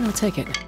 I'll take it.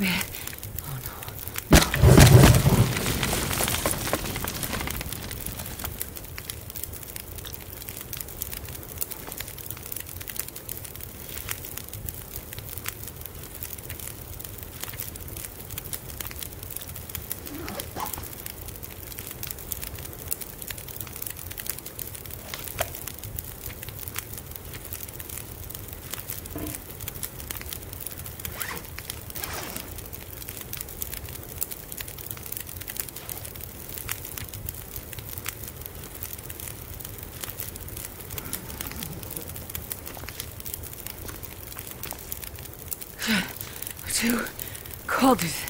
A to think.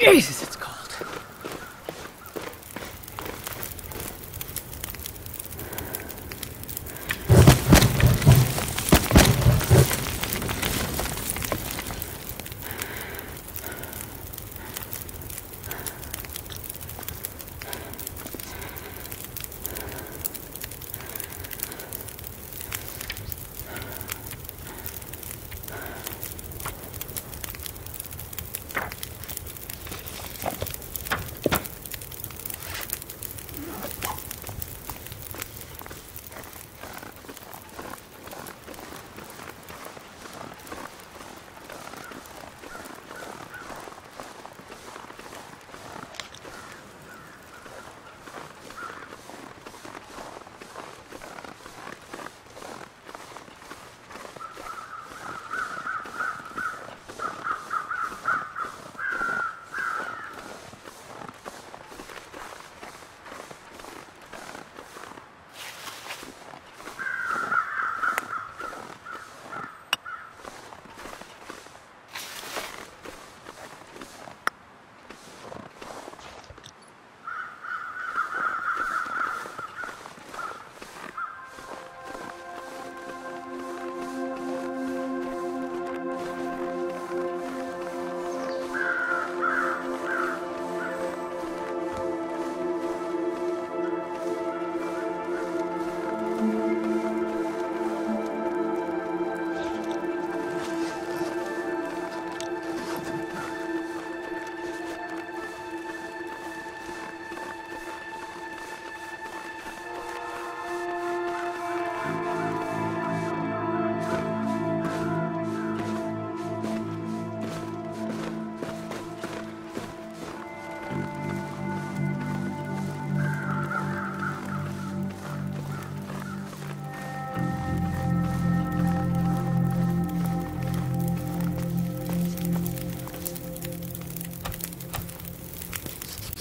Jesus, it's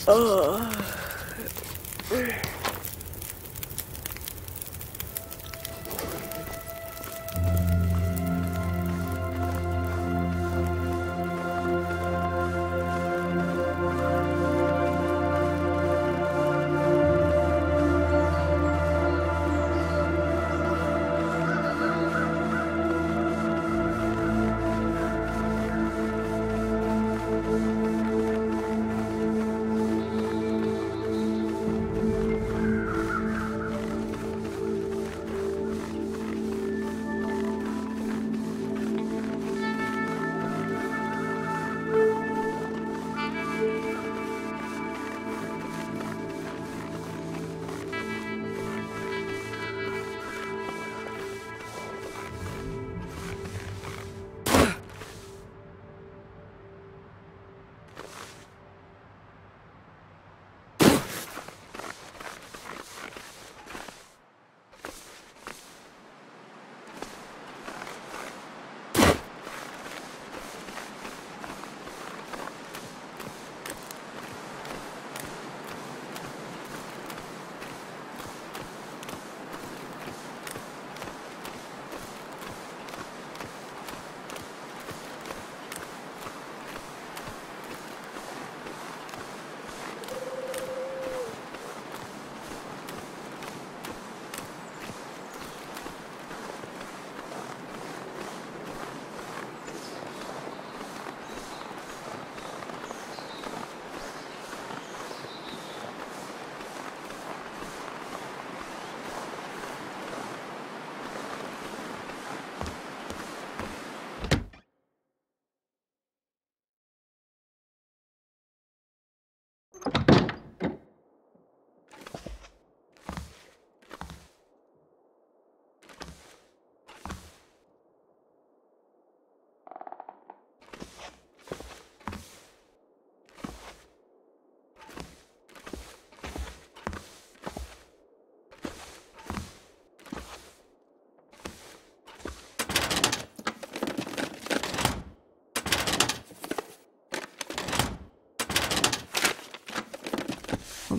呃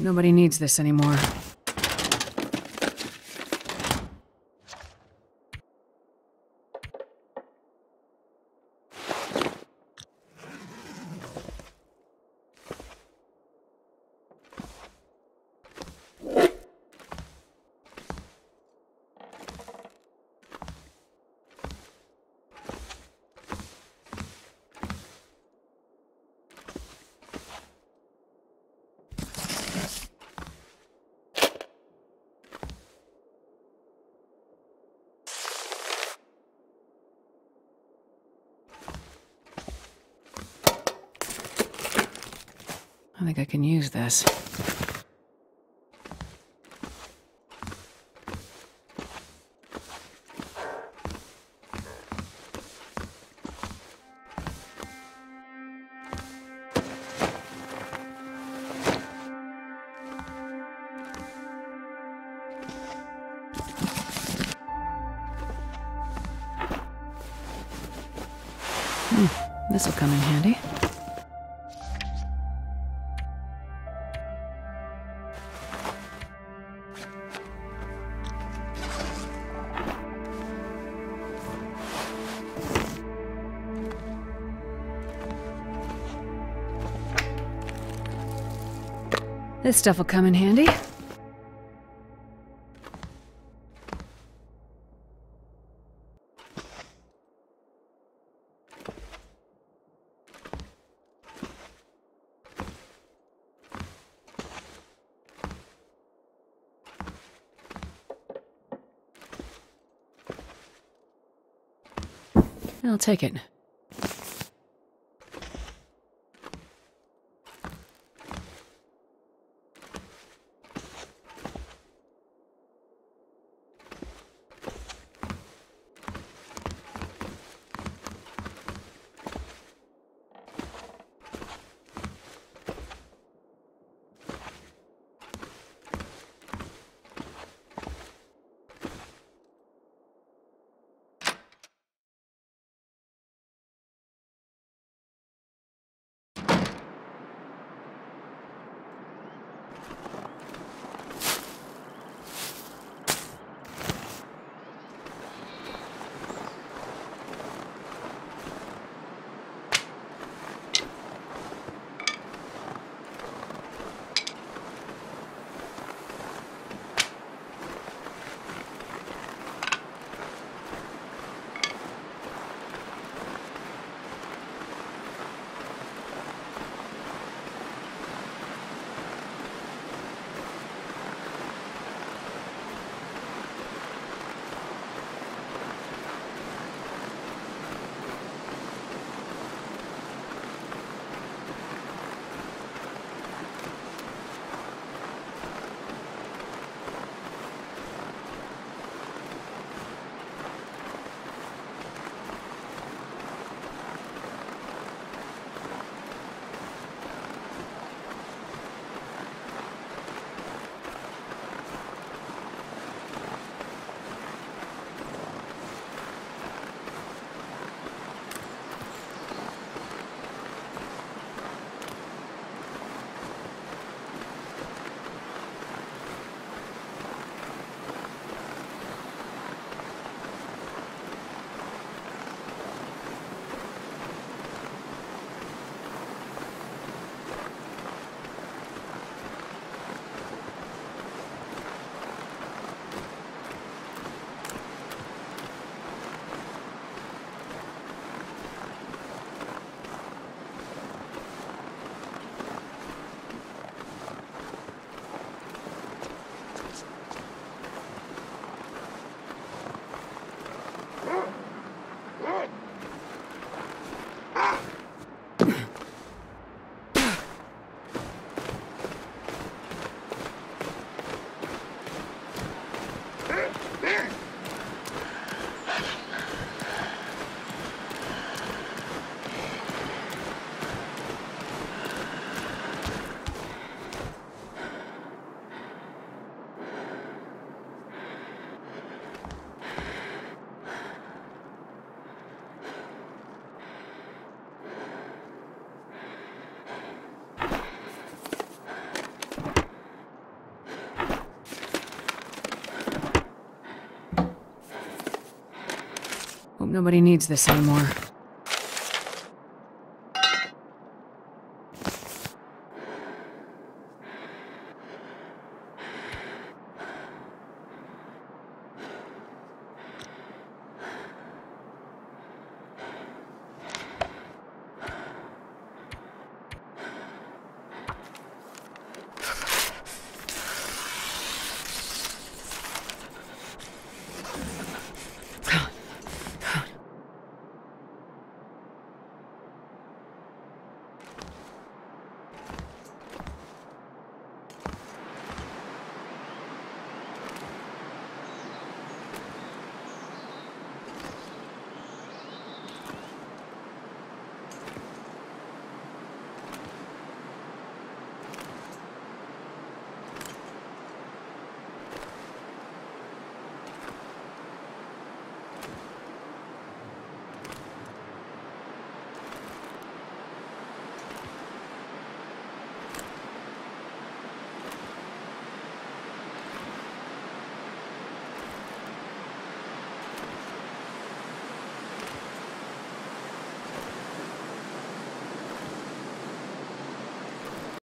nobody needs this anymore. I think I can use this. Hmm, this'll come in handy. This stuff will come in handy. I'll take it. Nobody needs this anymore.